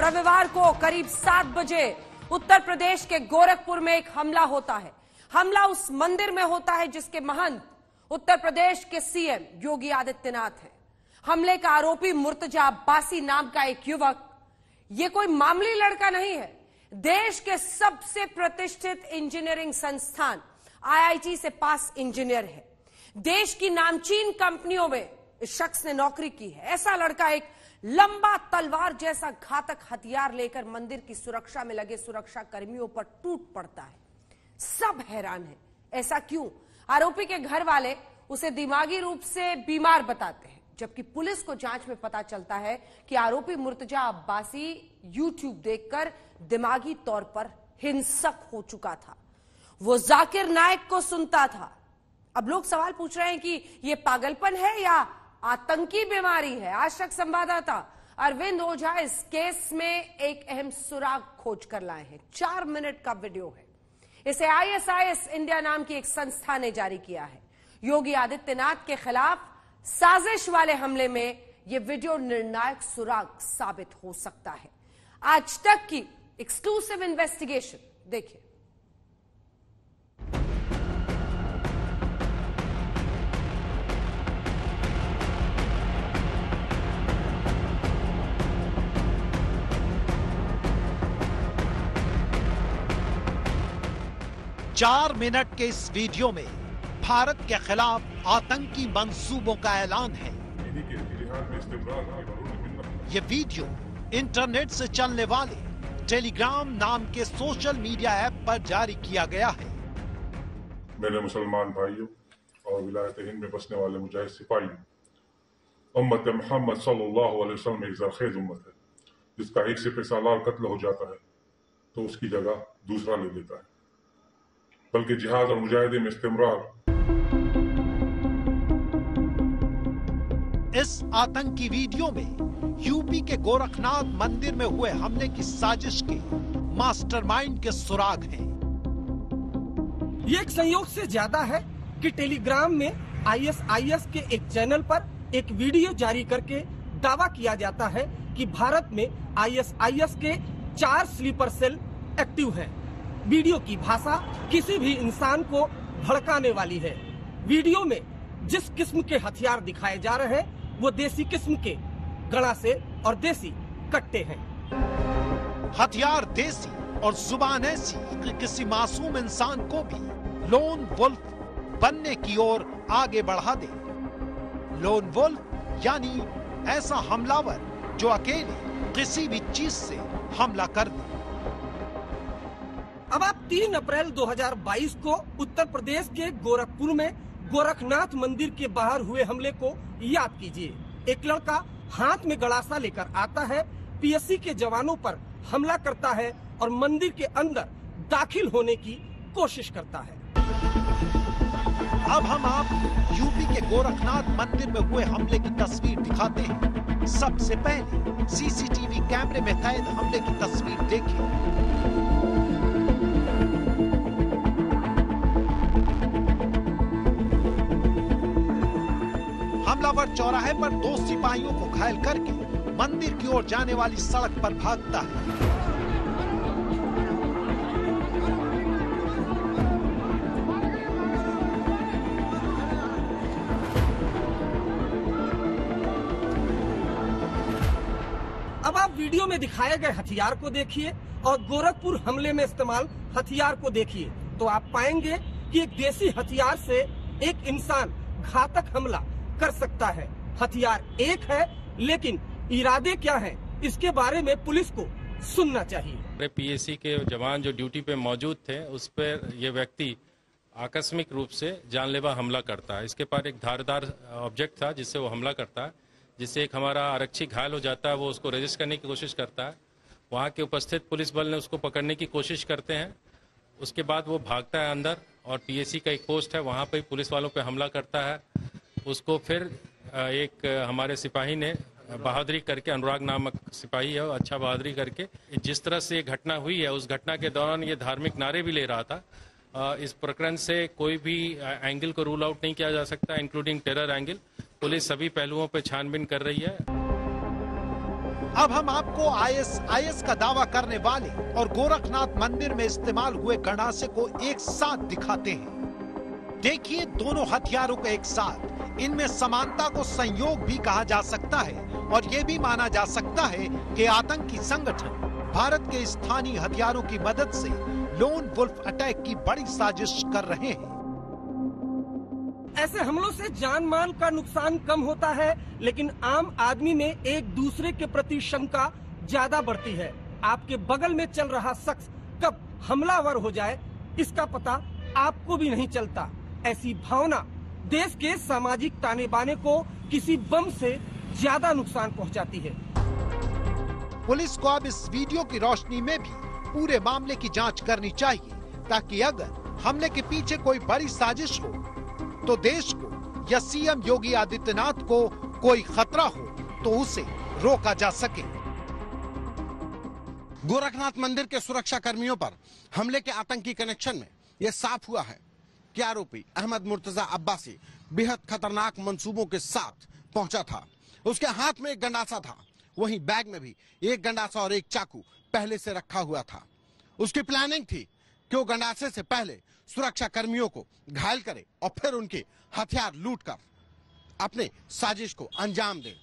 रविवार को करीब सात बजे उत्तर प्रदेश के गोरखपुर में एक हमला होता है। हमला उस मंदिर में होता है जिसके महंत उत्तर प्रदेश के सीएम योगी आदित्यनाथ हैं। हमले का आरोपी मुर्तजा अब्बासी नाम का एक युवक। ये कोई मामूली लड़का नहीं है। देश के सबसे प्रतिष्ठित इंजीनियरिंग संस्थान आईआईटी से पास इंजीनियर है। देश की नामचीन कंपनियों में इस शख्स ने नौकरी की है। ऐसा लड़का एक लंबा तलवार जैसा घातक हथियार लेकर मंदिर की सुरक्षा में लगे सुरक्षा कर्मियों पर टूट पड़ता है। सब हैरान है। ऐसा क्यों? आरोपी के घर वाले उसे दिमागी रूप से बीमार बताते हैं, जबकि पुलिस को जाँच में पता चलता है कि आरोपी मुर्तजा अब्बासी यूट्यूब देखकर दिमागी तौर पर हिंसक हो चुका था। वो जाकिर नायक को सुनता था। अब लोग सवाल पूछ रहे हैं कि यह पागलपन है या आतंकी बीमारी है। आज तक संवाददाता अरविंद ओझा इस केस में एक अहम सुराग खोज कर लाए हैं। चार मिनट का वीडियो है। इसे आईएसआईएस इंडिया नाम की एक संस्था ने जारी किया है। योगी आदित्यनाथ के खिलाफ साजिश वाले हमले में यह वीडियो निर्णायक सुराग साबित हो सकता है। आज तक की एक्सक्लूसिव इन्वेस्टिगेशन देखिए। चार मिनट के इस वीडियो में भारत के खिलाफ आतंकी मंसूबों का ऐलान है। ये वीडियो इंटरनेट से चलने वाले टेलीग्राम नाम के सोशल मीडिया ऐप पर जारी किया गया है। मेरे मुसलमान भाइयों और विलायत हिंद में बसने वाले मुजाहिद सिपाही, उम्मत मोहम्मद सल्लल्लाहु अलैहि वसल्लम एक जरखेज उम्मत है, जिसका एक सिपह सालार कत्ल हो जाता है तो उसकी जगह दूसरा ले लेता है। बल्कि जिहाद और मुजाहिदे में इस्तेमरार इस आतंकी वीडियो में यूपी के गोरखनाथ मंदिर में हुए हमले की साजिश के मास्टरमाइंड के सुराग हैं ये एक संयोग से ज़्यादा है कि टेलीग्राम में आईएसआईएस के एक चैनल पर एक वीडियो जारी करके दावा किया जाता है कि भारत में आईएसआईएस के चार स्लीपर सेल एक्टिव हैं। वीडियो की भाषा किसी भी इंसान को भड़काने वाली है। वीडियो में जिस किस्म के हथियार दिखाए जा रहे हैं, वो देसी किस्म के गणा से और देसी कट्टे हैं। हथियार देसी और ज़ुबान ऐसी कि किसी मासूम इंसान को भी लोन वुल्फ बनने की ओर आगे बढ़ा दे। लोन वुल्फ यानी ऐसा हमलावर जो अकेले किसी भी चीज़ से हमला कर दे। अब आप 3 अप्रैल 2022 को उत्तर प्रदेश के गोरखपुर में गोरखनाथ मंदिर के बाहर हुए हमले को याद कीजिए। एक लड़का हाथ में गड़ासा लेकर आता है, पीएससी के जवानों पर हमला करता है और मंदिर के अंदर दाखिल होने की कोशिश करता है। अब हम आप यूपी के गोरखनाथ मंदिर में हुए हमले की तस्वीर दिखाते हैं। सबसे पहले सीसीटीवी कैमरे में कैद हमले की तस्वीर देखें। हमलावर चौराहे पर दो सिपाहियों को घायल करके मंदिर की ओर जाने वाली सड़क पर भागता है। अब आप वीडियो में दिखाए गए हथियार को देखिए और गोरखपुर हमले में इस्तेमाल हथियार को देखिए। तो आप पाएँगे कि एक देसी हथियार से एक इंसान घातक हमला कर सकता है। हथियार एक है, लेकिन इरादे क्या हैं, इसके बारे में पुलिस को सुनना चाहिए। हमारे पीएससी के जवान जो ड्यूटी पे मौजूद थे, उस पर ये व्यक्ति आकस्मिक रूप से जानलेवा हमला करता है। इसके पास एक धारदार ऑब्जेक्ट था, जिससे वो हमला करता है, जिससे एक हमारा आरक्षी घायल हो जाता है, वो उसको रजिस्ट करने की कोशिश करता है। वहाँ के उपस्थित पुलिस बल ने उसको पकड़ने की कोशिश करते हैं। उसके बाद वो भागता है अंदर और पीएससी का एक पोस्ट है, वहाँ पे पुलिस वालों पर हमला करता है। उसको फिर एक हमारे सिपाही ने बहादुरी करके, अनुराग नामक सिपाही है अच्छा बहादुरी करके, जिस तरह से ये घटना हुई है, उस घटना के दौरान ये धार्मिक नारे भी ले रहा था। इस प्रकरण से कोई भी एंगल को रूल आउट नहीं किया जा सकता इंक्लूडिंग टेरर एंगल पुलिस सभी पहलुओं पर छानबीन कर रही है। अब हम आपको आईएसआईएस का दावा करने वाले और गोरखनाथ मंदिर में इस्तेमाल हुए गणासे को एक साथ दिखाते हैं। देखिए दोनों हथियारों को एक साथ। इनमें समानता को संयोग भी कहा जा सकता है और ये भी माना जा सकता है कि आतंकी संगठन भारत के स्थानीय हथियारों की मदद से लोन वुल्फ अटैक की बड़ी साजिश कर रहे हैं। ऐसे हमलों से जान माल का नुकसान कम होता है, लेकिन आम आदमी में एक दूसरे के प्रति शंका ज़्यादा बढ़ती है। आपके बगल में चल रहा शख्स कब हमलावर हो जाए, इसका पता आपको भी नहीं चलता। ऐसी भावना देश के सामाजिक ताने बाने को किसी बम से ज़्यादा नुकसान पहुंचाती है। पुलिस को अब इस वीडियो की रोशनी में भी पूरे मामले की जाँच करनी चाहिए ताकि अगर हमले के पीछे कोई बड़ी साजिश हो तो देश को या सीएम योगी आदित्यनाथ को कोई खतरा हो तो उसे रोका जा सके। गोरखनाथ मंदिर के सुरक्षा कर्मियों पर हमले के आतंकी कनेक्शन में यह साफ़ हुआ है। कि आरोपी अहमद मुर्तजा अब्बासी बेहद खतरनाक मंसूबों के साथ पहुँचा था। उसके हाथ में एक गंडासा था। वहीं बैग में भी एक गंडासा और एक चाकू पहले से रखा हुआ था। उसकी प्लानिंग थी कि वो गंडासे से पहले सुरक्षा कर्मियों को घायल करे और फिर उनके हथियार लूट कर अपने साजिश को अंजाम दे।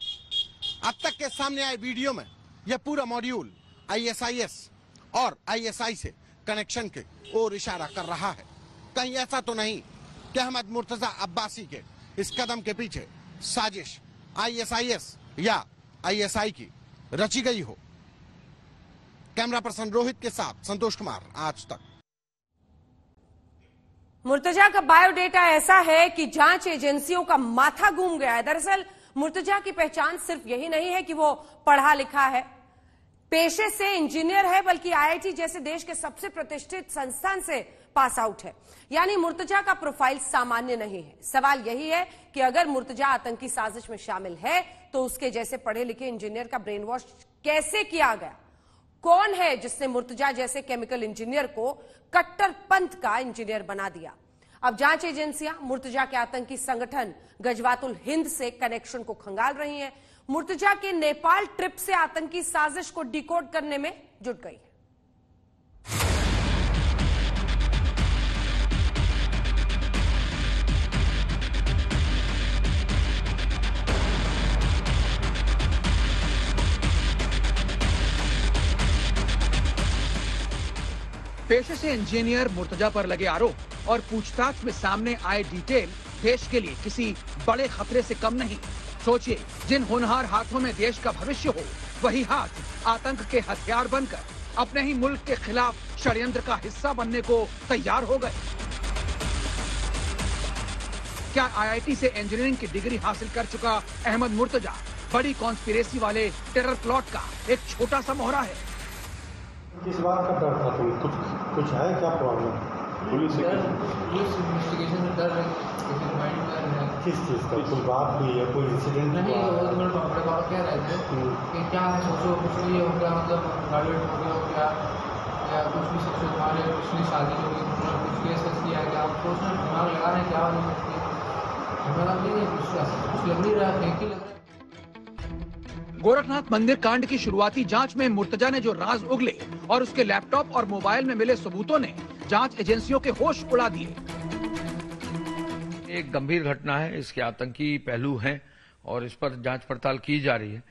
अब तक के सामने आए वीडियो में यह पूरा मॉड्यूल आईएसआईएस और आईएसआई से कनेक्शन के ओर इशारा कर रहा है। कहीं ऐसा तो नहीं कि अहमद मुर्तजा अब्बासी के इस कदम के पीछे साजिश, आईएसआईएस या आईएसआई की रची गई हो। कैमरा पर्सन रोहित के साथ संतोष कुमार, आज तक। मुर्तजा का बायोडेटा ऐसा है कि जाँच एजेंसियों का माथा घूम गया है। दरअसल, मुर्तजा की पहचान सिर्फ़ यही नहीं है कि वो पढ़ा लिखा है। पेशे से इंजीनियर है, बल्कि आईआईटी जैसे देश के सबसे प्रतिष्ठित संस्थान से पास आउट है। यानी मुर्तजा का प्रोफ़ाइल सामान्य नहीं है। सवाल यही है कि अगर मुर्तजा आतंकी साजिश में शामिल है तो उसके जैसे पढ़े लिखे इंजीनियर का ब्रेन वॉश कैसे किया गया? कौन है जिसने मुर्तजा जैसे केमिकल इंजीनियर को कट्टरपंथ का इंजीनियर बना दिया? अब जाँच एजेंसियाँ मुर्तजा के आतंकी संगठन गजवातुल हिंद से कनेक्शन को खंगाल रही हैं। मुर्तजा के नेपाल ट्रिप से आतंकी साजिश को डिकोड करने में जुट गई। पेशे से इंजीनियर मुर्तजा पर लगे आरोप और पूछताछ में सामने आए डिटेल देश के लिए किसी बड़े खतरे से कम नहीं। सोचिए, जिन होनहार हाथों में देश का भविष्य हो, वही हाथ आतंक के हथियार बनकर अपने ही मुल्क के खिलाफ षड्यंत्र का हिस्सा बनने को तैयार हो गए। क्या आईआईटी से इंजीनियरिंग की डिग्री हासिल कर चुका अहमद मुर्तजा बड़ी कॉन्स्पिरेसी वाले टेरर प्लॉट का एक छोटा सा मोहरा है? किस बात का डर था तुम्हें? कुछ कुछ है क्या प्रॉब्लम पुलिस पुलिस इन्वेस्टिगेशन में डर है किस चीज़ का? कोई बात हुई है कोई इंसिडेंट नहीं वो तो मेरे पापा पापा कह रहे थे कि क्या है सोचो कुछ भी हो गया मतलब ग्रेजुएट हो गया हो गया या कुछ भी सोचो तुम्हारे पिछली शादी हो गई कुछ केस वेस किया क्या आप सोचना दिमाग लगा रहे हैं क्या हो सकती है? नहीं है कुछ कुछ लग नहीं रहा है ही लग रहा है गोरखनाथ मंदिर कांड की शुरुआती जाँच में मुर्तजा ने जो राज उगले और उसके लैपटॉप और मोबाइल में मिले सबूतों ने जाँच एजेंसियों के होश उड़ा दिए। एक गंभीर घटना है इसके आतंकी पहलू हैं और इस पर जाँच पड़ताल की जा रही है।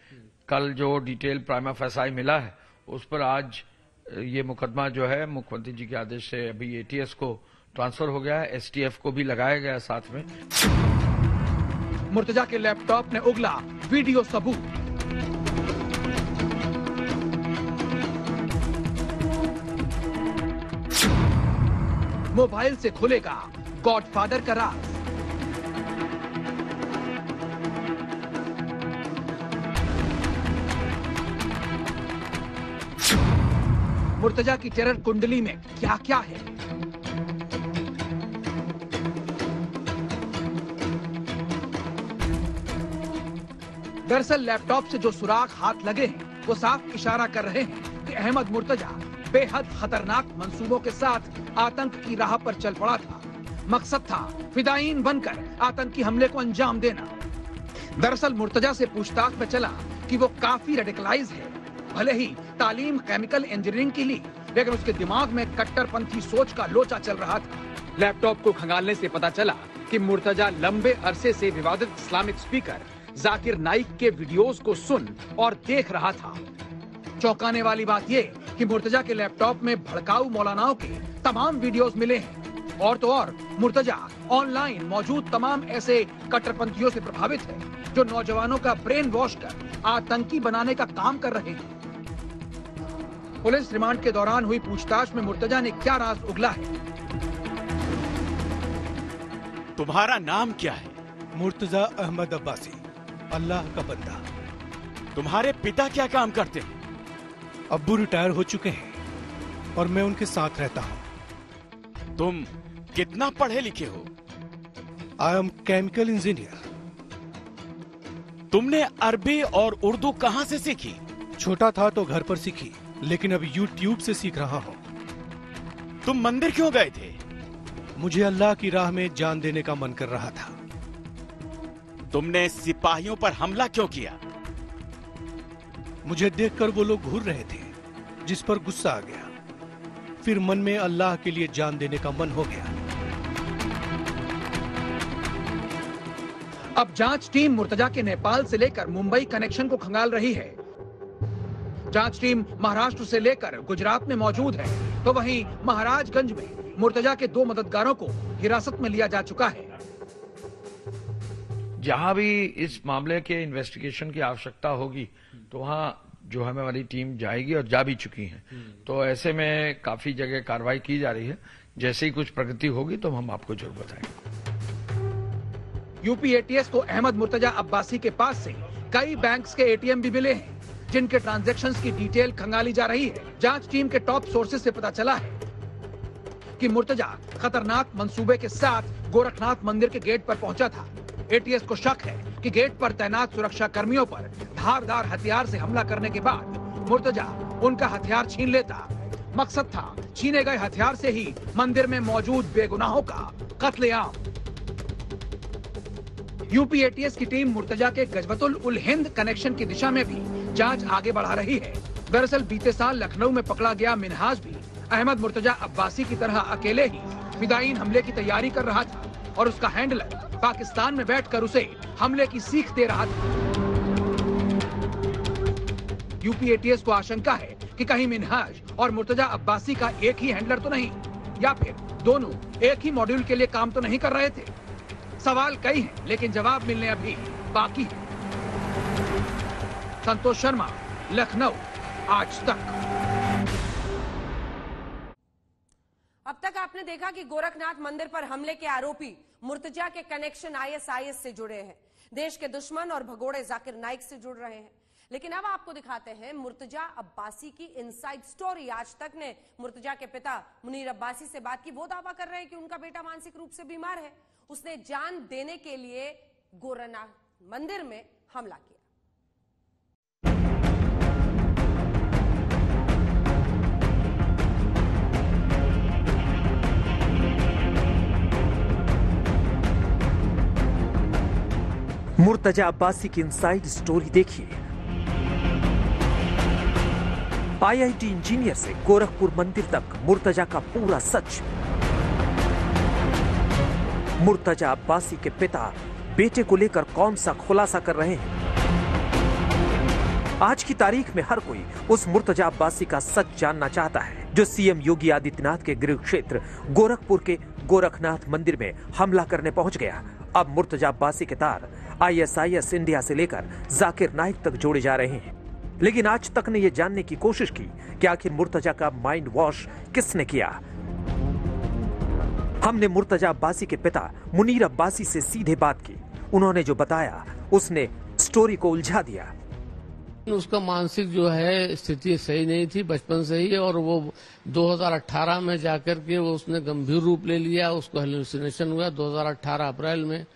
कल जो डिटेल प्राइमा फैसाई मिला है उस पर आज ये मुकदमा जो है मुख्यमंत्री जी के आदेश से अभी एटीएस को ट्रांसफ़र हो गया है एसटीएफ को भी लगाया गया साथ में। मुर्तजा के लैपटॉप ने उगला वीडियो सबूत। मोबाइल से खुलेगा गॉडफादर का राज। मुर्तजा की टेरर कुंडली में क्या क्या है? दरअसल लैपटॉप से जो सुराग हाथ लगे हैं, वो साफ़ इशारा कर रहे हैं कि अहमद मुर्तजा बेहद खतरनाक मंसूबों के साथ आतंक की राह पर चल पड़ा था। मकसद था फिदाइन बनकर आतंकी हमले को अंजाम देना। दरअसल मुर्तजा से पूछताछ में चला कि वो काफ़ी रेडिकलाइज है। भले ही तालीम केमिकल इंजीनियरिंग की ली लेकिन उसके दिमाग में कट्टरपंथी सोच का लोचा चल रहा था। लैपटॉप को खंगालने से पता चला कि मुर्तजा लंबे अरसे से विवादित इस्लामिक स्पीकर जाकिर नाइक के वीडियोस को सुन और देख रहा था। चौंकाने वाली बात ये कि मुर्तजा के लैपटॉप में भड़काऊ मौलानाओं के तमाम वीडियोस मिले हैं। और तो और मुर्तजा ऑनलाइन मौजूद तमाम ऐसे कट्टरपंथियों से प्रभावित है जो नौजवानों का ब्रेन वॉश कर आतंकी बनाने का काम कर रहे हैं। पुलिस रिमांड के दौरान हुई पूछताछ में मुर्तजा ने क्या राज उगला है? तुम्हारा नाम क्या है? मुर्तजा अहमद अब्बासी। अल्लाह का बंदा। तुम्हारे पिता क्या काम करते हैं? अब्बू रिटायर हो चुके हैं और मैं उनके साथ रहता हूँ। तुम कितना पढ़े लिखे हो? आई एम केमिकल इंजीनियर तुमने अरबी और उर्दू कहाँ से सीखी? छोटा था तो घर पर सीखी लेकिन अब यूट्यूब से सीख रहा हूँ। तुम मंदिर क्यों गए थे? मुझे अल्लाह की राह में जान देने का मन कर रहा था। तुमने सिपाहियों पर हमला क्यों किया? मुझे देखकर वो लोग घूर रहे थे जिस पर गुस्सा आ गया। फिर मन में अल्लाह के लिए जान देने का मन हो गया। अब जाँच टीम मुर्तजा के नेपाल से लेकर मुंबई कनेक्शन को खंगाल रही है। जाँच टीम महाराष्ट्र से लेकर गुजरात में मौजूद है तो वहीं महाराजगंज में मुर्तजा के दो मददगारों को हिरासत में लिया जा चुका है। जहाँ भी इस मामले के इन्वेस्टिगेशन की आवश्यकता होगी तो वहाँ जो है हमारी टीम जाएगी और जा भी चुकी है। तो ऐसे में काफ़ी जगह कार्रवाई की जा रही है। जैसे ही कुछ प्रगति होगी तो हम आपको ज़रूर बताएँगे। यूपी एटीएस को अहमद मुर्तजा अब्बासी के पास से कई बैंक्स के एटीएम भी मिले हैं, जिनके ट्रांजैक्शंस की डिटेल खंगाली जा रही है। जाँच टीम के टॉप सोर्सेज से पता चला है कि मुर्तजा खतरनाक मंसूबे के साथ गोरखनाथ मंदिर के गेट पर पहुँचा था। एटीएस को शक है कि गेट पर तैनात सुरक्षा कर्मियों पर धारदार हथियार से हमला करने के बाद मुर्तजा उनका हथियार छीन लेता। मकसद था छीने गए हथियार से ही मंदिर में मौजूद बेगुनाहों का कत्लेआम। यूपी एटीएस की टीम मुर्तजा के गजबतुल उल हिंद कनेक्शन की दिशा में भी जाँच आगे बढ़ा रही है। दरअसल बीते साल लखनऊ में पकड़ा गया मिनहाज भी अहमद मुर्तजा अब्बासी की तरह अकेले ही फिदाइन हमले की तैयारी कर रहा था। और उसका हैंडलर पाकिस्तान में बैठकर उसे हमले की सीख दे रहा था। यूपीएटीएस को आशंका है कि कहीं मिनहाज और मुर्तजा अब्बासी का एक ही हैंडलर तो नहीं, या फिर दोनों एक ही मॉड्यूल के लिए काम तो नहीं कर रहे थे? सवाल कई हैं, लेकिन जवाब मिलने अभी बाकी है। संतोष शर्मा, लखनऊ, आज तक। अब तक आपने देखा कि गोरखनाथ मंदिर पर हमले के आरोपी मुर्तजा के कनेक्शन आईएसआईएस से जुड़े हैं। देश के दुश्मन और भगोड़े जाकिर नाइक से जुड़ रहे हैं। लेकिन अब आपको दिखाते हैं मुर्तजा अब्बासी की इनसाइड स्टोरी आज तक ने मुर्तजा के पिता मुनीर अब्बासी से बात की। वो दावा कर रहे हैं कि उनका बेटा मानसिक रूप से बीमार है। उसने जान देने के लिए गोरखनाथ मंदिर में हमला किया। मुर्तजा अब्बासी की इनसाइड स्टोरी देखिए। आईआईटी इंजीनियर से गोरखपुर मंदिर तक मुर्तजा का पूरा सच। मुर्तजा अब्बासी के पिता बेटे को लेकर कौन सा खुलासा कर रहे हैं? आज की तारीख में हर कोई उस मुर्तजा अब्बासी का सच जानना चाहता है, जो सीएम योगी आदित्यनाथ के गृह क्षेत्र गोरखपुर के गोरखनाथ मंदिर में हमला करने पहुँच गया। अब मुर्तजा अब्बासी के तार आईएसआईएस इंडिया से लेकर जाकिर नाइक तक जोड़े जा रहे हैं। लेकिन आज तक ने यह जानने की कोशिश की कि आखिर मुर्तजा का माइंड वॉश किसने किया? हमने मुर्तजा अब्बासी के पिता मुनीर अब्बासी से सीधे बात की। उन्होंने जो बताया, उसने स्टोरी को उलझा दिया। उसका मानसिक जो है, स्थिति सही नहीं थी, बचपन से ही, और वो 2018 में जाकर के वो उसने गंभीर रूप ले लिया, उसको हेलुसिनेशन हुआ 2018 अप्रैल में।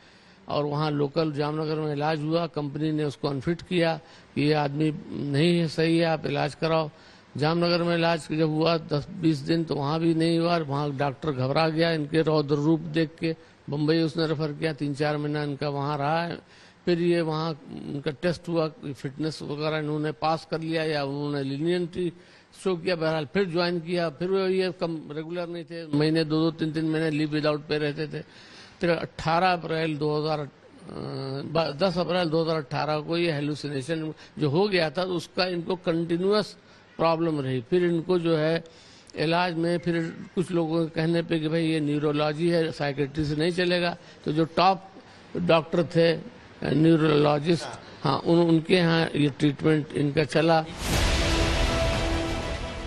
और वहाँ लोकल जामनगर में इलाज हुआ कंपनी ने उसको अनफिट किया कि ये आदमी नहीं है, सही है, आप इलाज कराओ। जामनगर में इलाज जब हुआ दस, बीस दिन तो वहाँ भी नहीं हुआ वहाँ डॉक्टर घबरा गया, इनके रौद्र रूप देख के बम्बई उसने रेफर किया तीन चार महीना इनका वहाँ रहा है। फिर ये वहाँ उनका टेस्ट हुआ फिटनेस वगैरह इन्होंने पास कर लिया या उन्होंने लीनियंटी शो किया, बहरहाल फिर ज्वाइन किया। फिर वो ये कम रेगुलर नहीं थे, महीने दो दो तीन तीन महीने लीव विदाउट पे रहते थे। 18 अप्रैल 2000 दस अप्रैल 2018 को ये हेलुसिनेशन जो हो गया था तो उसका इनको कंटिन्यूस प्रॉब्लम रही। फिर इनको जो है इलाज में फिर कुछ लोगों के कहने पे कि भाई ये न्यूरोलॉजी है साइकेट्री से नहीं चलेगा। तो जो टॉप डॉक्टर थे न्यूरोलॉजिस्ट हाँ उन, उनके यहाँ ये ट्रीटमेंट इनका चला।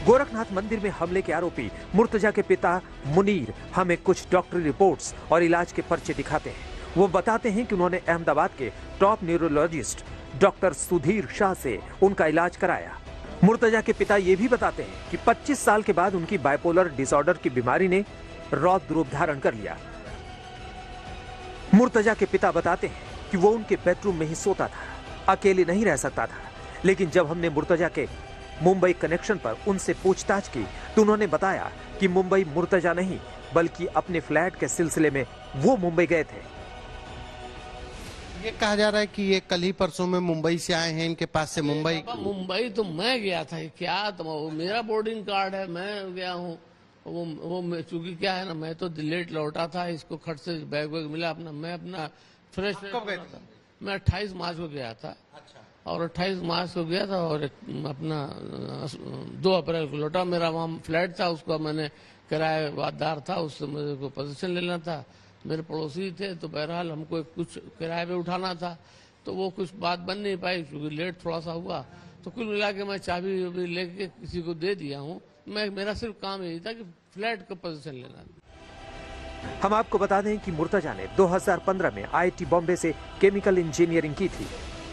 गोरखनाथ मंदिर में हमले के आरोपी मुर्तजा के पिता मुनीर हमें कुछ डॉक्टरी रिपोर्ट्स और इलाज के पर्चे दिखाते हैं। वो बताते हैं कि उन्होंने अहमदाबाद के top neurologist doctor Sudhir Shah से उनका इलाज कराया। मुर्तजा के पिता ये भी बताते हैं कि 25 साल के बाद उनकी बाइपोलर डिसऑर्डर की बीमारी ने रौद्र रूप धारण कर लिया। मुर्तजा के पिता बताते हैं कि वो उनके बेडरूम में ही सोता था, अकेले नहीं रह सकता था। लेकिन जब हमने मुर्तजा के मुंबई कनेक्शन पर उनसे पूछताछ की। तो उन्होंने बताया कि मुंबई मुर्तजा नहीं बल्कि अपने फ्लैट के सिलसिले में वो मुंबई गए थे। ये कहा जा रहा है कि ये कल ही परसों में मुंबई से आए हैं इनके पास से मुंबई। मुंबई तो मैं गया था क्या तो वो मेरा बोर्डिंग कार्ड है मैं गया हूँ। वो वो चूँकि क्या है ना मैं तो लेट लौटा था इसको खट से बैग वैग मिला अपना मैं अपना फ्रेश कब गए थे? मैं अट्ठाईस मार्च को गया था। और अट्ठाईस मार्च को गया था और अपना दो अप्रैल को लौटा। मेरा वहाँ फ्लैट था, उसका मैंने किराएदार था, उससे मेरे को पोजीशन लेना था। मेरे पड़ोसी थे तो बहरहाल हमको कुछ किराए पे उठाना था। तो वो कुछ बात बन नहीं पाई, क्योंकि लेट थोड़ा सा हुआ। तो कुल मिला के मैं चाबी वाबी लेके किसी को दे दिया हूँ। मैं, मेरा सिर्फ़ काम यही था कि फ्लैट का पोजीशन लेना। हम आपको बता दें कि मुर्तजा ने 2015 में आईआईटी बॉम्बे से केमिकल इंजीनियरिंग की थी।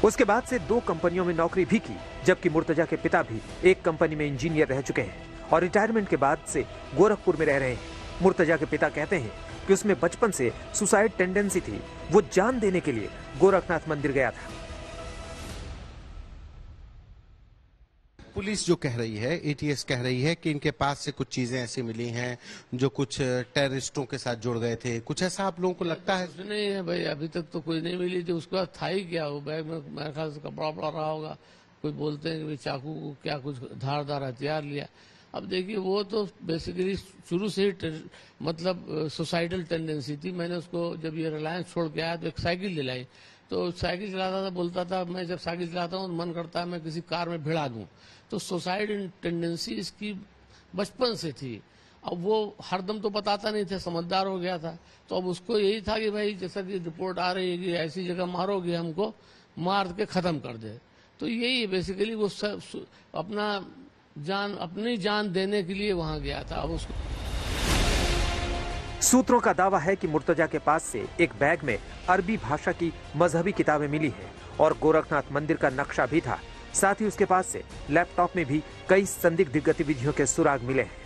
उसके बाद से दो कंपनियों में नौकरी भी की, जबकि मुर्तजा के पिता भी एक कंपनी में इंजीनियर रह चुके हैं और रिटायरमेंट के बाद से गोरखपुर में रह रहे हैं। मुर्तजा के पिता कहते हैं कि उसमें बचपन से सुसाइड टेंडेंसी थी। वो जान देने के लिए गोरखनाथ मंदिर गया था। पुलिस जो कह रही है एटीएस कह रही है कि इनके पास से कुछ चीज़ें ऐसी मिली हैं जो कुछ टेररिस्टों के साथ जुड़ गए थे। कुछ ऐसा आप लोगों को लगता है? नहीं है भाई, अभी तक तो कोई नहीं मिली थी। उसके बाद था ही क्या? वो बैग में, मेरे ख्याल से कपड़ा वपड़ा रहा होगा। कोई बोलते हैं कि चाकू को क्या कुछ धारदार हथियार लिया। अब देखिए, वो तो बेसिकली शुरू से ही मतलब सोसाइटल टेंडेंसी थी। मैंने उसको जब ये रिलायंस छोड़ के आया तो एक साइकिल दिलाई। तो साइकिल चलाता था, बोलता था, मैं जब साइकिल चलाता हूँ, मन करता है मैं किसी कार में भिड़ा दूँ। तो सोसाइड टेंडेंसी इसकी बचपन से थी। अब वो हरदम तो बताता नहीं था, समझदार हो गया था। तो अब उसको यही था कि भाई, जैसा कि रिपोर्ट आ रही है कि ऐसी जगह मारोगे, हमको मार के खत्म कर दे। तो यही बेसिकली वो सब अपना जान, अपनी जान देने के लिए वहाँ गया था। अब उसको सूत्रों का दावा है कि मुर्तजा के पास से एक बैग में अरबी भाषा की मजहबी किताबें मिली हैं और गोरखनाथ मंदिर का नक्शा भी था। साथ ही उसके पास से लैपटॉप में भी कई संदिग्ध गतिविधियों के सुराग मिले हैं।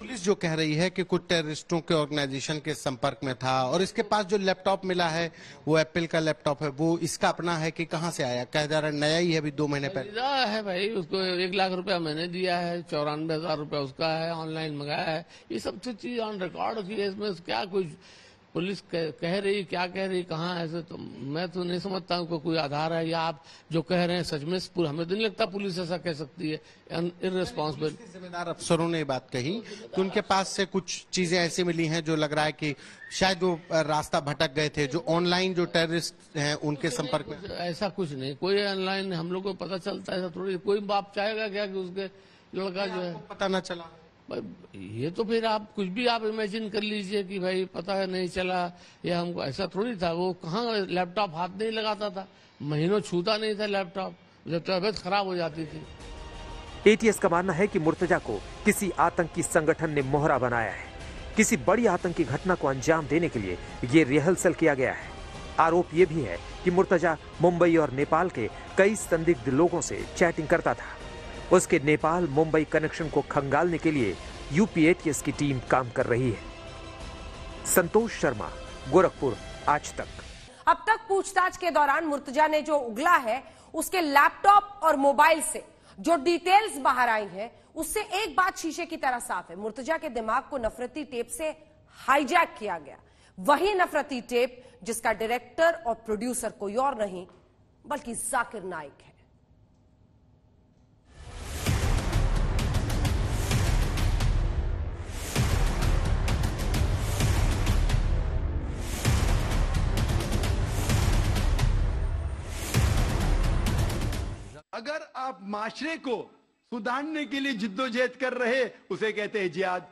पुलिस जो कह रही है कि कुछ टेररिस्टों के ऑर्गेनाइजेशन के संपर्क में था और इसके पास जो लैपटॉप मिला है वो एप्पल का लैपटॉप है वो इसका अपना है कि कहाँ से आया? कह जा रहा है नया ही है अभी दो महीने पहले। है भाई उसको एक लाख रुपया मैंने दिया है चौरानवे हज़ार रुपया उसका है ऑनलाइन मंगाया है। ये सब चीज़ ऑन रिकॉर्ड की है इसमें क्या कुछ पुलिस कह, कह रही क्या कह रही कहाँ ऐसे तो मैं तो नहीं समझता हूँ को कोई आधार है या आप जो कह रहे हैं सच में हमें तो नहीं लगता पुलिस ऐसा कह सकती है इनरेस्पॉन्सिबल जिम्मेदार अफसरों ने बात कही कि उनके पास से कुछ चीज़ें ऐसी मिली हैं जो लग रहा है कि शायद वो रास्ता भटक गए थे जो ऑनलाइन जो टेररिस्ट हैं उनके संपर्क में। ऐसा कुछ नहीं कोई ऑनलाइन हम लोग को पता चलता है थोड़ी कोई बाप चाहेगा क्या कि उसके लड़का जो है? पता न चला? ये तो फिर आप कुछ भी आप इमेजिन कर लीजिए कि भाई पता है नहीं चला, या हमको ऐसा थोड़ी था, वो कहाँ लैपटॉप हाथ नहीं लगाता था। महीनों छूता नहीं था लैपटॉप जब तबियत खराब हो जाती थी। एटीएस का मानना है कि मुर्तजा को किसी आतंकी संगठन ने मोहरा बनाया है। किसी बड़ी आतंकी घटना को अंजाम देने के लिए ये रिहर्सल किया गया है। आरोप ये भी है कि मुर्तजा मुंबई और नेपाल के कई संदिग्ध लोगों से चैटिंग करता था। उसके नेपाल मुंबई कनेक्शन को खंगालने के लिए यूपीएटीएस की टीम काम कर रही है। संतोष शर्मा, गोरखपुर, आज तक। अब तक पूछताछ के दौरान मुर्तजा ने जो उगला है, उसके लैपटॉप और मोबाइल से जो डिटेल्स बाहर आई हैं, उससे एक बात शीशे की तरह साफ़ है। मुर्तजा के दिमाग को नफरती टेप से हाईजैक किया गया। वही नफरती टेप जिसका डायरेक्टर और प्रोड्यूसर कोई और नहीं, बल्कि जाकिर नाइक है। अगर आप माशरे को सुधारने के लिए जिद्दोजहद कर रहे उसे कहते हैं जिहाद।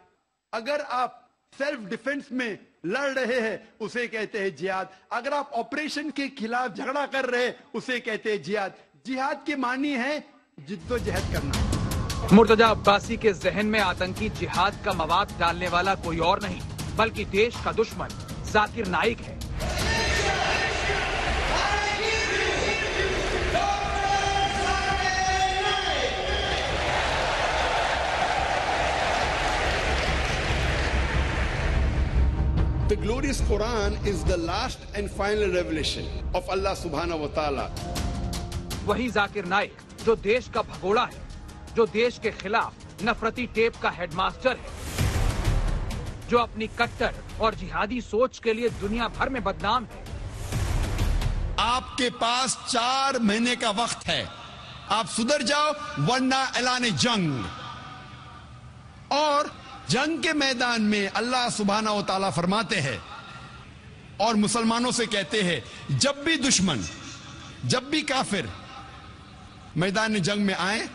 अगर आप सेल्फ डिफेंस में लड़ रहे हैं, उसे कहते हैं जिहाद। अगर आप ऑपरेशन के खिलाफ झगड़ा कर रहे उसे कहते हैं जिहाद। जिहाद के मानी है जिद्दोजहद करना। मुर्तजा अब्बासी के जहन में आतंकी जिहाद का मवाद डालने वाला कोई और नहीं, बल्कि देश का दुश्मन, जाकिर नाइक है। The glorious Quran is the last and final revelation of Allah subhanahu wa ta'ala. वही जाकिर नाइक जो देश का भगोड़ा है जो देश के खिलाफ नफरती टेप का हेडमास्टर है जो अपनी कट्टर और जिहादी सोच के लिए दुनिया भर में बदनाम है। आपके पास चार महीने का वक्त है। आप सुधर जाओ वरना ऐलान जंग। और जंग के मैदान में अल्लाह सुबहाना ताला फरमाते हैं और मुसलमानों से कहते हैं, जब भी दुश्मन, जब भी काफिर मैदान जंग में आए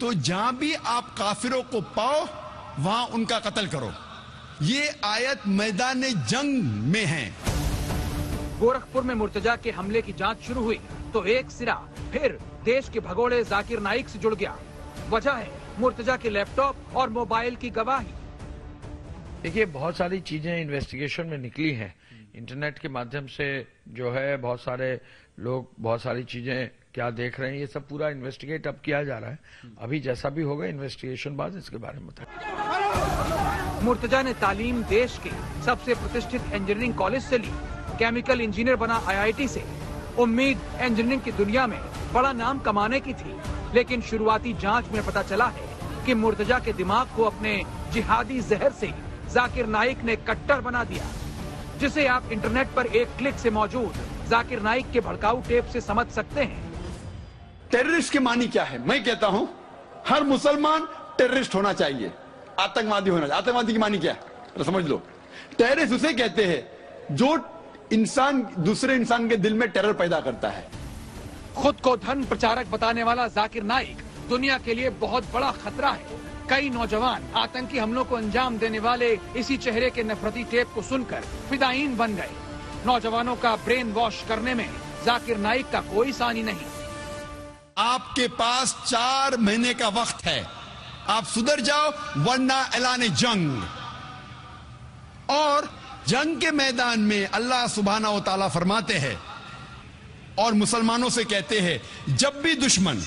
तो जहाँ भी आप काफिरों को पाओ, वहाँ उनका कत्ल करो। ये आयत मैदान जंग में है। गोरखपुर में मुर्तजा के हमले की जाँच शुरू हुई तो एक सिरा फिर देश के भगोड़े जाकिर नाइक से जुड़ गया। वजह है, मुर्तजा के लैपटॉप और मोबाइल की गवाही। देखिए, बहुत सारी चीज़ें इन्वेस्टिगेशन में निकली हैं। इंटरनेट के माध्यम से जो है, बहुत सारे लोग, बहुत सारी चीज़ें क्या देख रहे हैं, ये सब पूरा इन्वेस्टिगेट अब किया जा रहा है। अभी जैसा भी होगा इन्वेस्टिगेशन बाद इसके बारे में बताएँगे। मुर्तजा ने तालीम देश के सबसे प्रतिष्ठित इंजीनियरिंग कॉलेज से ली। केमिकल इंजीनियर बना आईआईटी से। उम्मीद इंजीनियरिंग की दुनिया में बड़ा नाम कमाने की थी। लेकिन शुरुआती जाँच में पता चला है कि मुर्तजा के दिमाग को अपने जिहादी जहर से जाकिर नाइक ने कट्टर बना दिया जिसे आप इंटरनेट पर एक क्लिक से मौजूद जाकिर नाइक के भड़काऊ टेप से समझ सकते हैं। टेररिस्ट के मानी क्या है? मैं कहता हूँ हर मुसलमान टेररिस्ट होना चाहिए। आतंकवादी होना चाहिए। आतंकवादी की मानी क्या है? समझ लो। टेररिस्ट उसे कहते हैं जो इंसान दूसरे इंसान के दिल में टेरर पैदा करता है। खुद को धन प्रचारक बताने वाला जाकिर नाइक दुनिया के लिए बहुत बड़ा खतरा है। कई नौजवान आतंकी हमलों को अंजाम देने वाले इसी चेहरे के नफरती टेप को सुनकर फिदाइन बन गए। नौजवानों का ब्रेन वॉश करने में जाकिर नाइक का कोई सानी नहीं। आपके पास चार महीने का वक्त है। आप सुधर जाओ, वरना ऐलान जंग। और जंग के मैदान में अल्लाह सुबहाना ताला फरमाते हैं और मुसलमानों से कहते हैं, जब भी दुश्मन,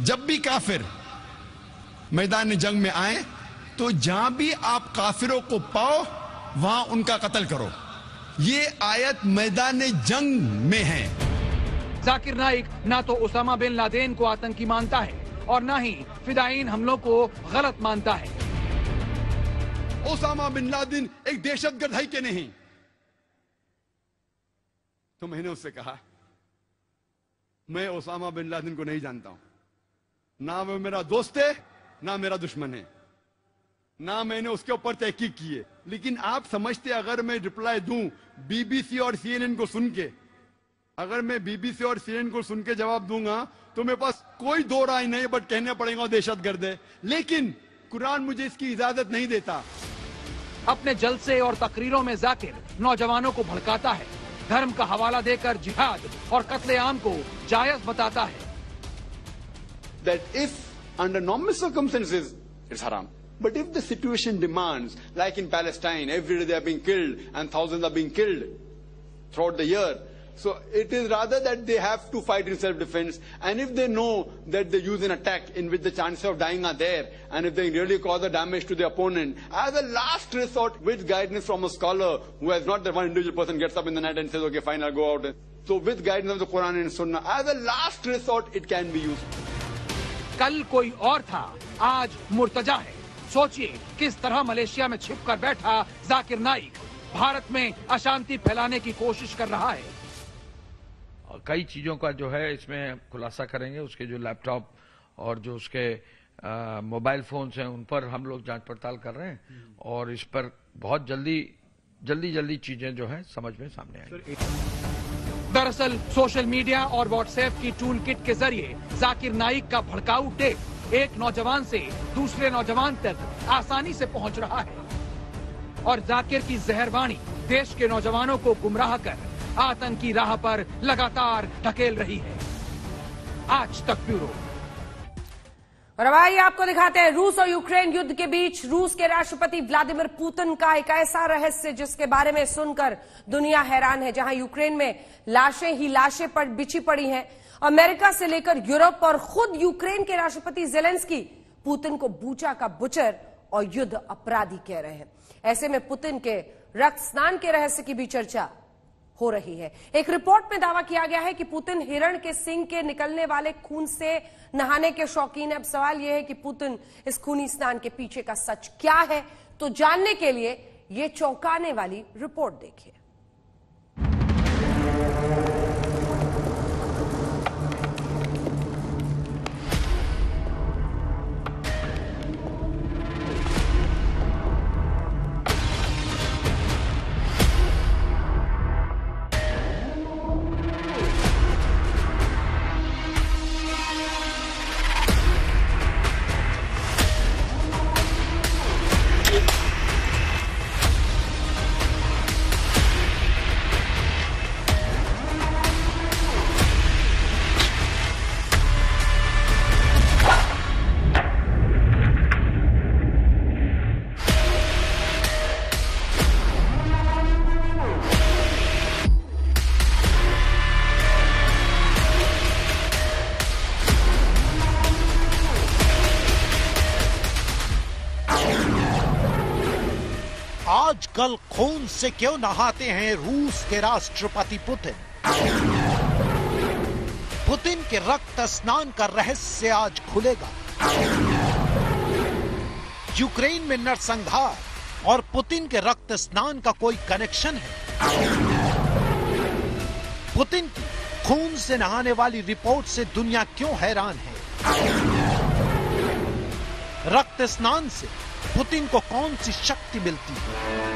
जब भी काफिर मैदान जंग में आए तो जहाँ भी आप काफिरों को पाओ वहाँ उनका कत्ल करो। ये आयत मैदान जंग में है। जाकिर नाइक ना तो उसामा बिन लादेन को आतंकी मानता है और ना ही फिदाइन हमलों को गलत मानता है। ओसामा बिन लादेन एक दहशतगर्द है कि नहीं? तो मैंने उससे कहा मैं ओसामा बिन लादेन को नहीं जानता हूँ। ना वो मेरा दोस्त है ना मेरा दुश्मन है। ना मैंने उसके ऊपर तहकीक की है। लेकिन आप समझते अगर मैं रिप्लाई दूँ बीबीसी और सीएनएन को सुन के अगर मैं बीबीसी और सीएनएन को सुन के जवाब दूँगा तो मेरे पास कोई दो राय नहीं बट कहने पड़ेगा दहशत गर्द है। लेकिन कुरान मुझे इसकी इजाज़त नहीं देता। अपने जलसे और तकरीरों में जाकिर नौजवानों को भड़काता है। धर्म का हवाला देकर जिहाद और कत्लेआम को जायज़ बताता है। That if under normal circumstances it's haram. But if the situation demands like in palestine every day they are being killed and thousands are being killed throughout the year so it is rather that they have to fight in self-defense. And if they know that they use an attack in which the chances of dying are there and if they really cause a damage to the opponent as a last resort with guidance from a scholar who has not that one individual person gets up in the night and says okay fine i'll go out. So with guidance of the quran and sunnah as a last resort it can be used कल कोई और था। आज मुर्तजा है। सोचिए किस तरह Malaysia में छिप कर बैठा जाकिर नाइक भारत में अशांति फैलाने की कोशिश कर रहा है। और कई चीज़ों का जो है इसमें खुलासा करेंगे। उसके जो लैपटॉप और जो उसके मोबाइल फोन्स हैं उन पर हम लोग जाँच पड़ताल कर रहे हैं। और इस पर बहुत जल्दी जल्दी जल्दी चीज़ें जो है समझ में सामने आएँगी। दरअसल, सोशल मीडिया और व्हाट्सएप की टूल किट के ज़रिए जाकिर नाइक का भड़काऊ टेप एक नौजवान से दूसरे नौजवान तक आसानी से पहुँच रहा है। और जाकिर की जहरवाणी देश के नौजवानों को गुमराह कर आतंकी राह पर लगातार ढकेल रही है। आज तक ब्यूरो। और अब आइए आपको दिखाते हैं रूस और यूक्रेन युद्ध के बीच रूस के राष्ट्रपति व्लादिमीर पुतिन का एक ऐसा रहस्य जिसके बारे में सुनकर दुनिया हैरान है, जहाँ यूक्रेन में लाशें ही लाशें पर बिछी पड़ी हैं। अमेरिका से लेकर यूरोप और खुद यूक्रेन के राष्ट्रपति जेलेंस्की पुतिन को बूचा का बुचर और युद्ध अपराधी कह रहे हैं। ऐसे में पुतिन के रक्त स्नान के रहस्य की भी चर्चा हो रही है। एक रिपोर्ट में दावा किया गया है कि पुतिन हिरण के सिंह के निकलने वाले खून से नहाने के शौकीन है। अब सवाल यह है कि पुतिन इस खूनी स्नान के पीछे का सच क्या है? तो जानने के लिए यह चौंकाने वाली रिपोर्ट देखिए। आजकल खून से क्यों नहाते हैं रूस के राष्ट्रपति पुतिन? पुतिन के रक्त स्नान का रहस्य आज खुलेगा। यूक्रेन में नरसंहार और पुतिन के रक्त स्नान का कोई कनेक्शन है? पुतिन की खून से नहाने वाली रिपोर्ट से दुनिया क्यों हैरान है? रक्त स्नान से पुतिन को कौन सी शक्ति मिलती है?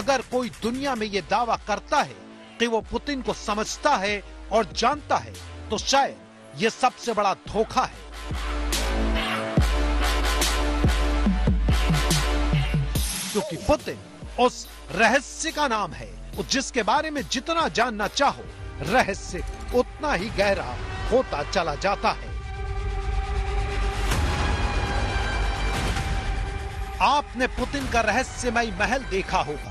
अगर कोई दुनिया में ये दावा करता है कि वो पुतिन को समझता है और जानता है तो शायद ये सबसे बड़ा धोखा है। क्योंकि पुतिन उस रहस्य का नाम है जिसके बारे में जितना जानना चाहो, रहस्य उतना ही गहरा होता चला जाता है। आपने पुतिन का रहस्यमय महल देखा होगा।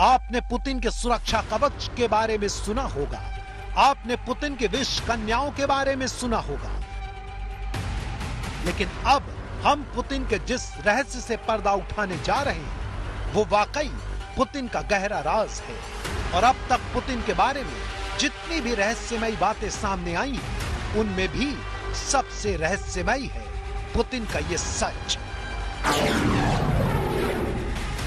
आपने पुतिन के सुरक्षा कवच के बारे में सुना होगा। आपने पुतिन के विष कन्याओं के बारे में सुना होगा। लेकिन अब हम पुतिन के जिस रहस्य से पर्दा उठाने जा रहे हैं, वो वाकई पुतिन का गहरा राज है। और अब तक पुतिन के बारे में जितनी भी रहस्यमयी बातें सामने आई हैं, उनमें भी सबसे रहस्यमयी है पुतिन का ये सच।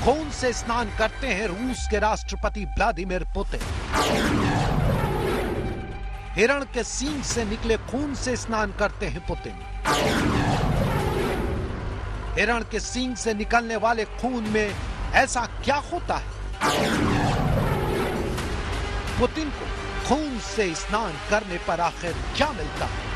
खून से स्नान करते हैं रूस के राष्ट्रपति व्लादिमीर पुतिन? हिरण के सींग से निकले खून से स्नान करते हैं पुतिन। हिरण के सींग से निकलने वाले खून में ऐसा क्या होता है? पुतिन को खून से स्नान करने पर आखिर क्या मिलता है?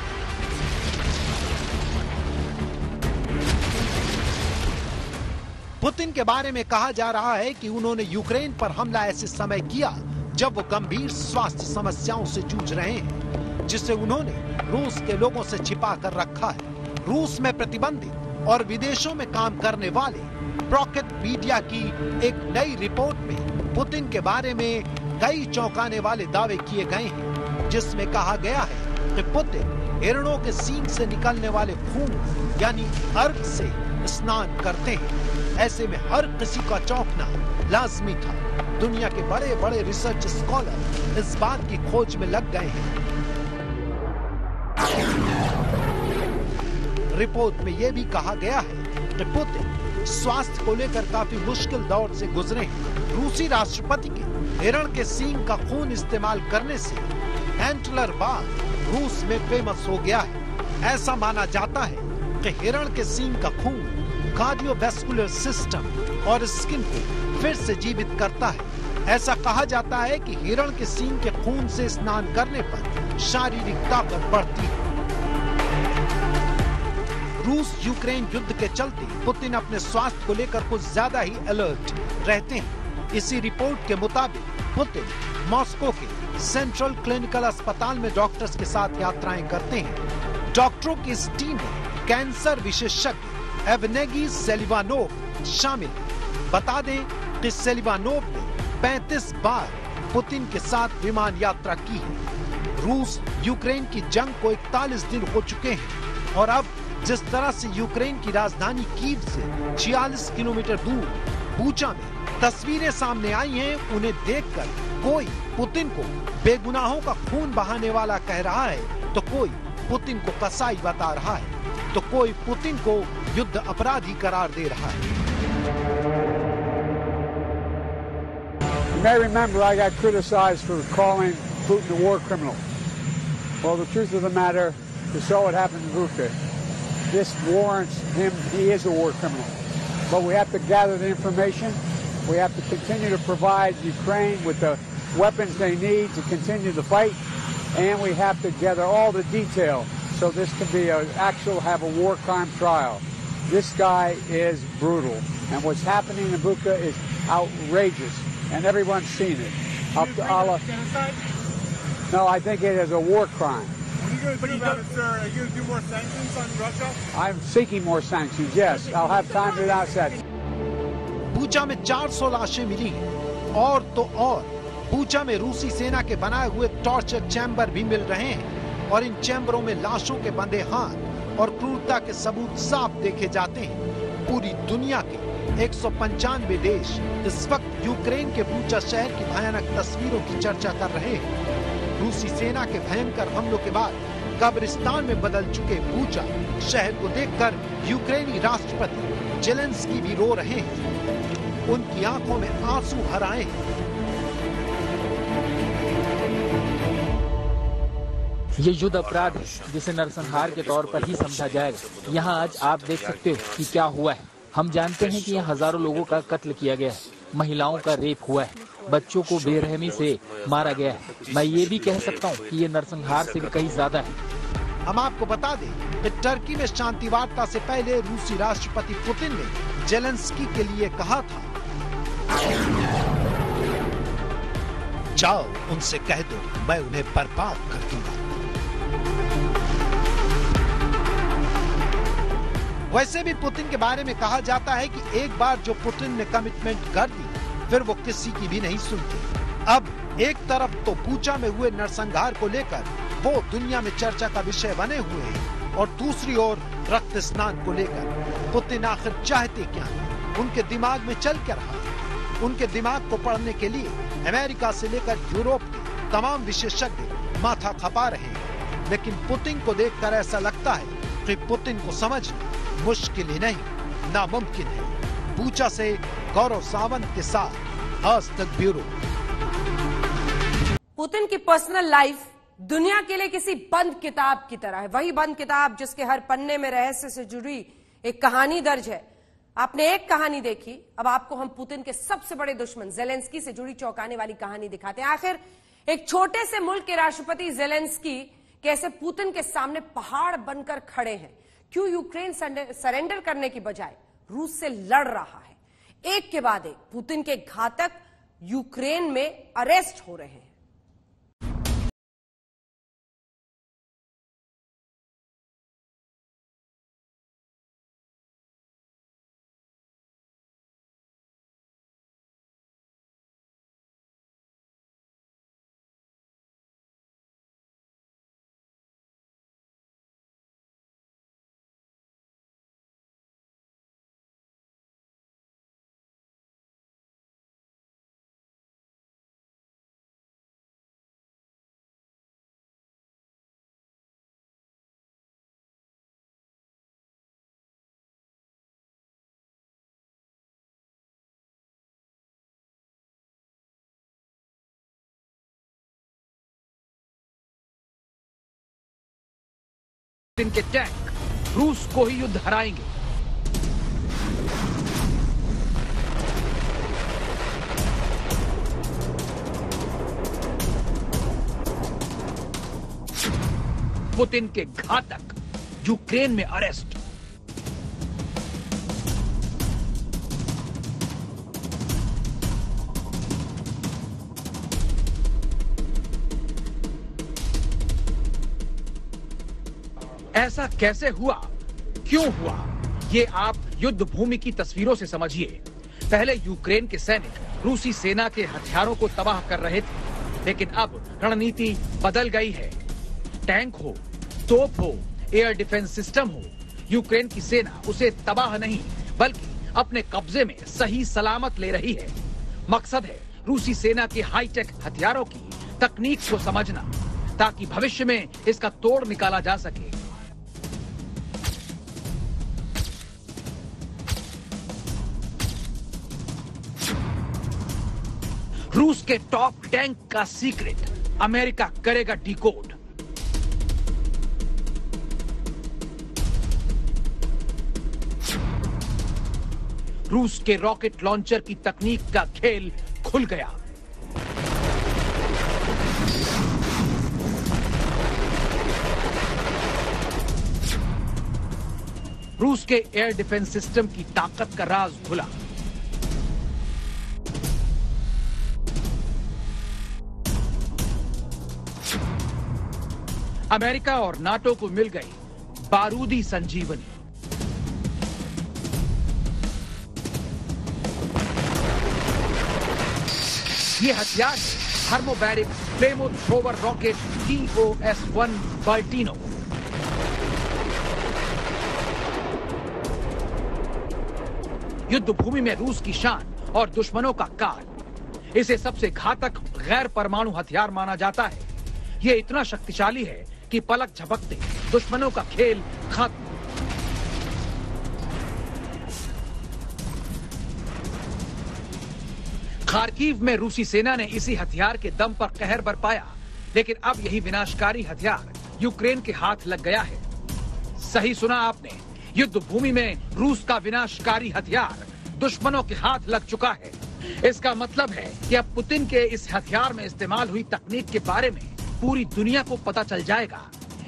पुतिन के बारे में कहा जा रहा है कि उन्होंने यूक्रेन पर हमला ऐसे समय किया जब वो गंभीर स्वास्थ्य समस्याओं से जूझ रहे हैं, जिसे उन्होंने रूस के लोगों से छिपा कर रखा है। रूस में प्रतिबंधित और विदेशों में काम करने वाले प्रॉकेट मीडिया की एक नई रिपोर्ट में पुतिन के बारे में कई चौंकाने वाले दावे किए गए हैं, जिसमें कहा गया है कि पुतिन हिरणों के सींग से निकलने वाले खून, यानी अर्क से स्नान करते हैं। ऐसे में हर किसी का चौंकना लाजमी था। दुनिया के बड़े बड़े रिसर्च स्कॉलर इस बात की खोज में लग गए हैं। रिपोर्ट में यह भी कहा गया है कि पुतिन स्वास्थ्य को लेकर काफ़ी मुश्किल दौर से गुजरे हैं। रूसी राष्ट्रपति के हिरण के सींग का खून इस्तेमाल करने से एंटलर बाल रूस में फ़ेमस हो गया है। ऐसा माना जाता है कि हिरण के सींग का खून कार्डियोवैस्कुलर सिस्टम और स्किन को फिर से जीवित करता है। ऐसा कहा जाता है कि हिरण के सींग के खून से स्नान करने पर शारीरिक ताकत बढ़ती है। रूस यूक्रेन युद्ध के चलते पुतिन अपने स्वास्थ्य को लेकर कुछ ज़्यादा ही अलर्ट रहते हैं। इसी रिपोर्ट के मुताबिक पुतिन मॉस्को के सेंट्रल क्लिनिकल अस्पताल में डॉक्टर्स के साथ यात्राएँ करते हैं। डॉक्टरों की इस टीम में कैंसर विशेषज्ञ एवनेगी सेलिवानोव शामिल। बता दें कि सेलिवानोव ने 35 बार पुतिन के साथ विमान यात्रा की है। रूस यूक्रेन की जंग को 41 दिन हो चुके हैं और अब जिस तरह से यूक्रेन की राजधानी कीव से 46 किलोमीटर दूर बूचा में तस्वीरें सामने आई हैं, उन्हें देखकर कोई पुतिन को बेगुनाहों का खून बहाने वाला कह रहा है तो कोई पुतिन को कसाई बता रहा है। तो कोई पुतिन को युद्ध अपराधी करार दे रहा है You may remember I got criticized for calling Putin a war criminal. Well, the truth of the matter is so what happened to Buka. This warrants him, he is a war criminal. But we have to gather the information. We have to continue to provide Ukraine with the weapons they need to continue the fight. And we have to gather all the detail so this can be an actual, have a war crime trial. This guy is brutal. And what's happening in Buka is outrageous. And everyone's seen it. Up to Allah. No, I think it is a war crime. What are you going to do about it, sir? Are you going to do more sanctions on Russia? I'm seeking more sanctions, yes. I'll have time to announce that. Bucha में 400 लाशें मिली हैं और तो और Bucha में रूसी सेना के बनाए हुए टॉर्चर चैम्बर भी मिल रहे हैं और इन चैम्बरों में लाशों के बंधे हाथ और क्रूरता के सबूत साफ़ देखे जाते हैं। पूरी दुनिया के एक सौ पंचानवे देश इस वक्त यूक्रेन के बूचा शहर की भयानक तस्वीरों की चर्चा कर रहे हैं। रूसी सेना के भयंकर हमलों के बाद कब्रिस्तान में बदल चुके बूचा शहर को देखकर यूक्रेनी राष्ट्रपति जेलेंस्की भी रो रहे हैं। उनकी आँखों में आँसू भर आए हैं। ये युद्ध अपराध है जिसे नरसंहार के तौर पर ही समझा जाएगा। यहाँ आज आप देख सकते हो कि क्या हुआ है। हम जानते हैं कि यहाँ हज़ारों लोगों का कत्ल किया गया है। महिलाओं का रेप हुआ है। बच्चों को बेरहमी से मारा गया है। मैं ये भी कह सकता हूँ कि ये नरसंहार से भी कहीं ज़्यादा है। हम आपको बता दें कि टर्की में शांति वार्ता से पहले रूसी राष्ट्रपति पुतिन ने जेलेंस्की के लिए कहा था, जाओ, उनसे कह दो, मैं उन्हें बर्बाद कर दूँगा। वैसे भी पुतिन के बारे में कहा जाता है कि एक बार जो पुतिन ने कमिटमेंट कर दी, फिर वो किसी की भी नहीं सुनते। अब एक तरफ़ तो पूचा में हुए नरसंहार को लेकर वो दुनिया में चर्चा का विषय बने हुए हैं और दूसरी ओर रक्त स्नान को लेकर। पुतिन आखिर चाहते क्या उनके दिमाग में चल क्या रहा उनके दिमाग को पढ़ने के लिए अमेरिका से लेकर यूरोप के तमाम विशेषज्ञ माथा खपा रहे हैं। लेकिन पुतिन को देखकर ऐसा लगता है कि पुतिन को समझना मुश्किल ही नहीं, नामुमकिन है। पूछा से गौरव सावंत के साथ आज तक ब्यूरो। पुतिन की पर्सनल लाइफ दुनिया के लिए किसी बंद किताब की तरह है। वही बंद किताब जिसके हर पन्ने में रहस्य से जुड़ी एक कहानी दर्ज है। आपने एक कहानी देखी, अब आपको हम पुतिन के सबसे बड़े दुश्मन जेलेंस्की से जुड़ी चौंकाने वाली कहानी दिखाते हैं। आखिर एक छोटे से मुल्क के राष्ट्रपति जेलेंस्की कैसे पुतिन के सामने पहाड़ बनकर खड़े हैं। क्यों यूक्रेन सरेंडर करने की बजाय रूस से लड़ रहा है? एक के बाद एक, पुतिन के घातक यूक्रेन में अरेस्ट हो रहे हैं। के टैंक रूस को ही युद्ध हराएँगे। पुतिन के घातक यूक्रेन में अरेस्ट। ऐसा कैसे हुआ? क्यों हुआ? ये आप युद्ध भूमि की तस्वीरों से समझिए। पहले यूक्रेन के सैनिक रूसी सेना के हथियारों को तबाह कर रहे थे, लेकिन अब रणनीति बदल गई है। टैंक हो, तोप हो, एयर डिफेंस सिस्टम हो, यूक्रेन की सेना उसे तबाह नहीं, बल्कि अपने कब्जे में सही सलामत ले रही है। मकसद है रूसी सेना के हाईटेक हथियारों की तकनीक को समझना, ताकि भविष्य में इसका तोड़ निकाला जा सके। रूस के टॉप टैंक का सीक्रेट। अमेरिका करेगा डिकोड। रूस के रॉकेट लॉन्चर की तकनीक का खेल खुल गया। रूस के एयर डिफेंस सिस्टम की ताकत का राज खुला। अमेरिका और नाटो को मिल गई बारूदी संजीवनी। ये हथियार thermobaric flamethrower rocket TOS one बल्टीनो। युद्ध भूमि में रूस की शान और दुश्मनों का काल। इसे सबसे घातक गैर परमाणु हथियार माना जाता है। यह इतना शक्तिशाली है कि पलक झपकते दुश्मनों का खेल खत्म। खारकीव में रूसी सेना ने इसी हथियार के दम पर कहर बरपाया, लेकिन अब यही विनाशकारी हथियार यूक्रेन के हाथ लग गया है। सही सुना आपने युद्ध भूमि में रूस का विनाशकारी हथियार दुश्मनों के हाथ लग चुका है। इसका मतलब है कि अब पुतिन के इस हथियार में इस्तेमाल हुई तकनीक के बारे में पूरी दुनिया को पता चल जाएगा।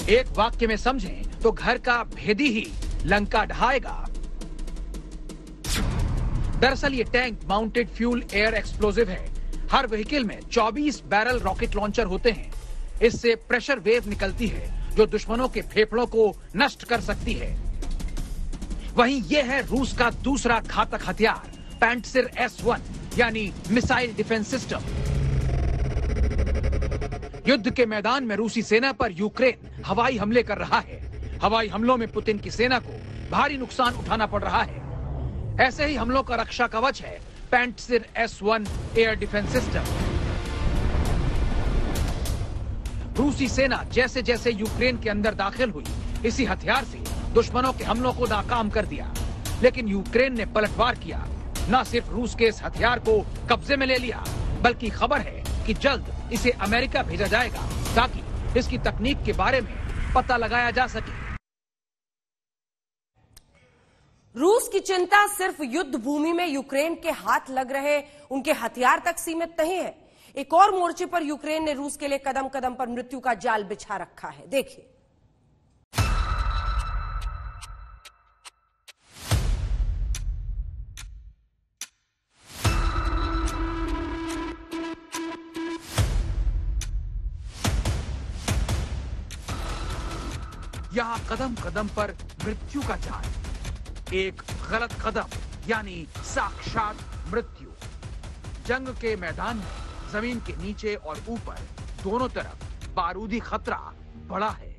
एक वाक्य में समझें तो घर का भेदी ही लंका ढहाएगा। दरअसल ये tank mounted fuel air explosive है। हर व्हीकल में 24 बैरल रॉकेट लॉन्चर होते हैं। इससे प्रेशर वेव निकलती है, जो दुश्मनों के फेफड़ों को नष्ट कर सकती है। वहीं यह है रूस का दूसरा घातक हथियार पैंटसिर एस वन, यानी मिसाइल डिफेंस सिस्टम। युद्ध के मैदान में रूसी सेना पर यूक्रेन हवाई हमले कर रहा है। हवाई हमलों में पुतिन की सेना को भारी नुकसान उठाना पड़ रहा है। ऐसे ही हमलों का रक्षा कवच है, Pantsir S one air defence system. रूसी सेना जैसे जैसे यूक्रेन के अंदर दाखिल हुई, इसी हथियार से दुश्मनों के हमलों को नाकाम कर दिया। लेकिन यूक्रेन ने पलटवार किया। न सिर्फ़ रूस के इस हथियार को कब्जे में ले लिया, बल्कि खबर है कि जल्द इसे अमेरिका भेजा जाएगा ताकि इसकी तकनीक के बारे में पता लगाया जा सके। रूस की चिंता सिर्फ़ युद्ध भूमि में यूक्रेन के हाथ लग रहे, उनके हथियार तक सीमित नहीं है। एक और मोर्चे पर यूक्रेन ने रूस के लिए कदम कदम पर मृत्यु का जाल बिछा रखा है। देखिए। कदम कदम पर मृत्यु का जाल एक गलत कदम, यानी साक्षात मृत्यु। जंग के मैदान में, ज़मीन के नीचे और ऊपर, दोनों तरफ़ बारूदी खतरा बड़ा है।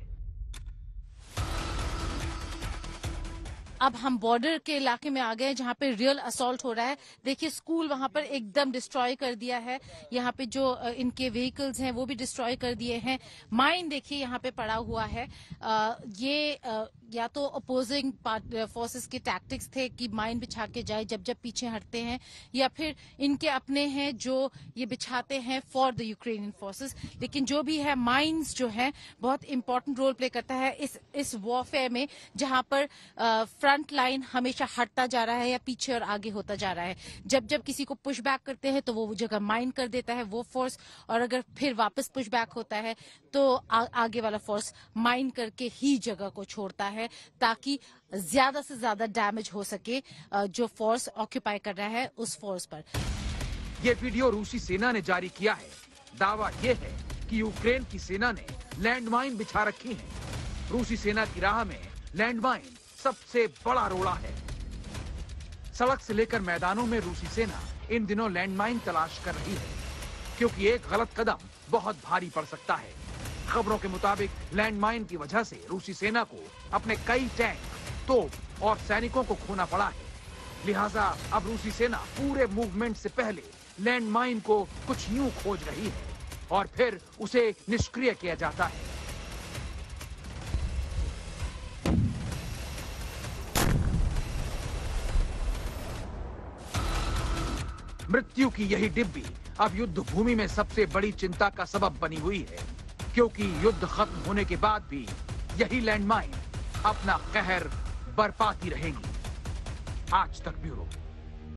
अब हम बॉर्डर के इलाके में आ गए जहाँ पे रियल असॉल्ट हो रहा है। देखिए स्कूल वहाँ पर एकदम डिस्ट्रॉय कर दिया है। यहाँ पे जो इनके व्हीकल्स हैं वो भी डिस्ट्रॉय कर दिए हैं। माइन देखिए यहाँ पे पड़ा हुआ है। अ, ये अ, या तो अपोजिंग फोर्सेस के टैक्टिक्स थे कि माइन बिछा के जाए जब जब पीछे हटते हैं या फिर इनके अपने हैं जो ये बिछाते हैं फॉर द यूक्रेनियन फोर्सेस लेकिन जो भी है माइंस जो है बहुत इंपॉर्टेंट रोल प्ले करता है इस इस वॉरफेयर में जहाँ पर फ्रंट लाइन हमेशा हटता जा रहा है या पीछे और आगे होता जा रहा है। जब जब किसी को पुश बैक करते हैं तो वो जगह माइन कर देता है वो फोर्स और अगर फिर वापस पुश बैक होता है तो आ, आगे वाला फोर्स माइन करके ही जगह को छोड़ता है ताकि ज़्यादा से ज़्यादा डैमेज हो सके जो फोर्स ऑक्यूपाई कर रहा है उस फोर्स पर। यह वीडियो रूसी सेना ने जारी किया है। दावा यह है कि यूक्रेन की सेना ने लैंडमाइन बिछा रखी है। रूसी सेना की राह में लैंडमाइन सबसे बड़ा रोड़ा है। सड़क से लेकर मैदानों में रूसी सेना इन दिनों लैंडमाइन तलाश कर रही है, क्योंकि एक गलत कदम बहुत भारी पड़ सकता है। खबरों के मुताबिक, लैंडमाइन की वजह से रूसी सेना को अपने कई टैंक, तोप और सैनिकों को खोना पड़ा है। लिहाजा अब रूसी सेना पूरे मूवमेंट से पहले लैंडमाइन को कुछ यूँ खोज रही है और फिर उसे निष्क्रिय किया जाता है। मृत्यु की यही डिब्बी अब युद्ध भूमि में सबसे बड़ी चिंता का सबब बनी हुई है, क्योंकि युद्ध खत्म होने के बाद भी यही लैंडमाइन अपना कहर बरपाती रहेगी। आज तक ब्यूरो।